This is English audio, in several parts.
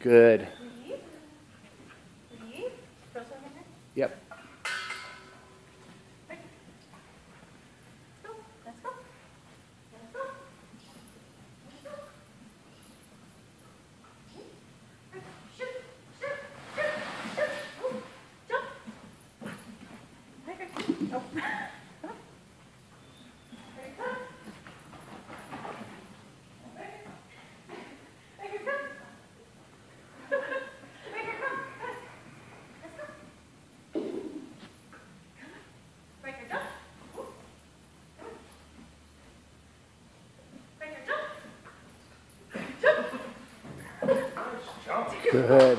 Good. Yep. Good.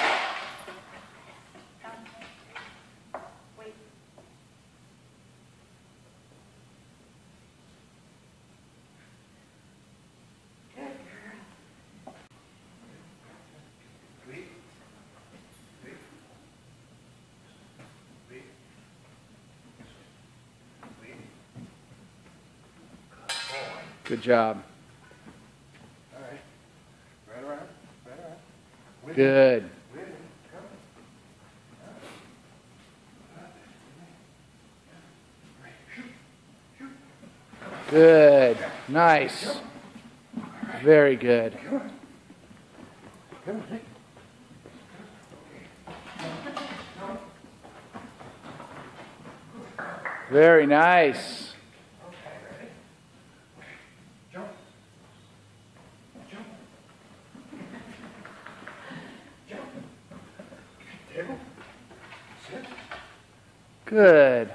Good job. All right. Right around. Right around. Good. Good. Nice. Very good. Very nice. Good.